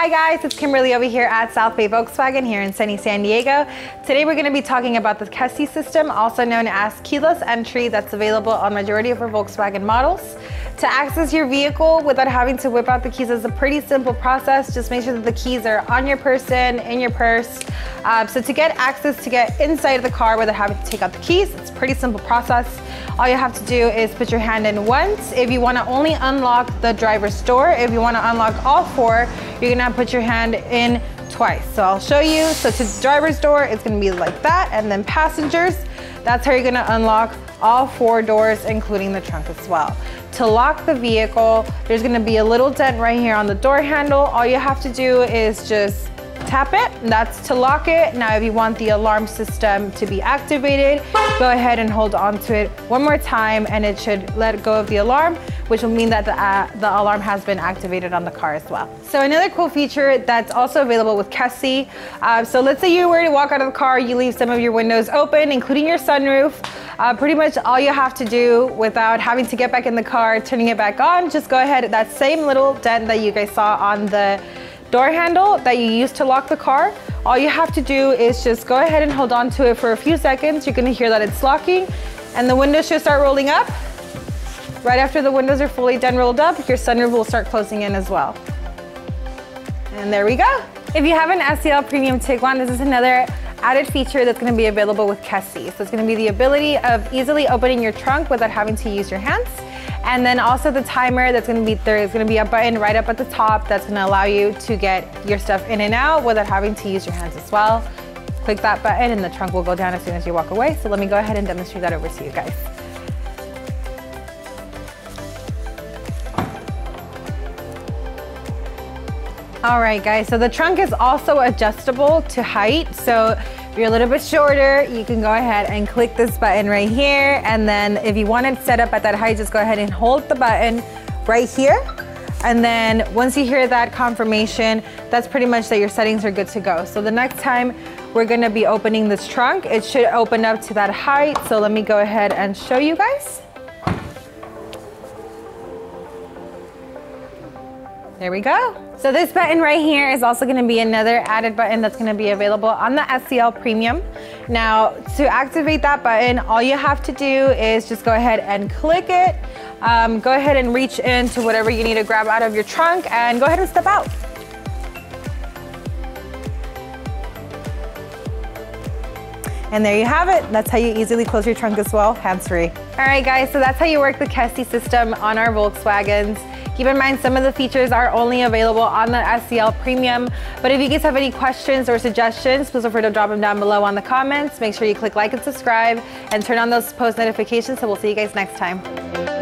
Hi guys, it's Kimberly over here at South Bay Volkswagen here in sunny San Diego. Today we're going to be talking about the KESSY system, also known as keyless entry that's available on majority of our Volkswagen models. To access your vehicle without having to whip out the keys is a pretty simple process. Just make sure that the keys are on your person, in your purse. Uh, so to get access to get inside of the car without having to take out the keys, it's a pretty simple process. All you have to do is put your hand in once. If you want to only unlock the driver's door, if you want to unlock all four, you're gonna put your hand in twice. So I'll show you. So to the driver's door, it's gonna be like that. And then passengers, that's how you're gonna unlock all four doors, including the trunk as well. To lock the vehicle, there's gonna be a little dent right here on the door handle. All you have to do is just tap it, that's to lock it. Now if you want the alarm system to be activated, go ahead and hold on to it one more time and it should let go of the alarm, which will mean that the, uh, the alarm has been activated on the car as well. So another cool feature that's also available with KESSY. Uh, so let's say you were to walk out of the car, you leave some of your windows open, including your sunroof. Uh, pretty much all you have to do without having to get back in the car, turning it back on, just go ahead, that same little dent that you guys saw on the door handle that you use to lock the car, all you have to do is just go ahead and hold on to it for a few seconds. You're gonna hear that it's locking and the windows should start rolling up. Right after the windows are fully done rolled up, your sunroof will start closing in as well. And there we go. If you have an SEL Premium Tiguan, this is another added feature that's gonna be available with KESSY. So it's gonna be the ability of easily opening your trunk without having to use your hands. And then also the timer that's gonna be, there's gonna be a button right up at the top that's gonna allow you to get your stuff in and out without having to use your hands as well. Click that button and the trunk will go down as soon as you walk away. So let me go ahead and demonstrate that over to you guys. All right, guys, so the trunk is also adjustable to height. So if you're a little bit shorter, you can go ahead and click this button right here. And then if you want it set up at that height, just go ahead and hold the button right here. And then once you hear that confirmation, that's pretty much that your settings are good to go. So the next time we're gonna be opening this trunk, it should open up to that height. So let me go ahead and show you guys. There we go. So this button right here is also gonna be another added button that's gonna be available on the SEL Premium. Now, to activate that button, all you have to do is just go ahead and click it. Um, go ahead and reach into whatever you need to grab out of your trunk and go ahead and step out. And there you have it. That's how you easily close your trunk as well, hands-free. All right, guys, so that's how you work the KESSY system on our Volkswagens. Keep in mind, some of the features are only available on the SEL Premium. But if you guys have any questions or suggestions, please feel free to drop them down below on the comments. Make sure you click like and subscribe and turn on those post notifications. So we'll see you guys next time.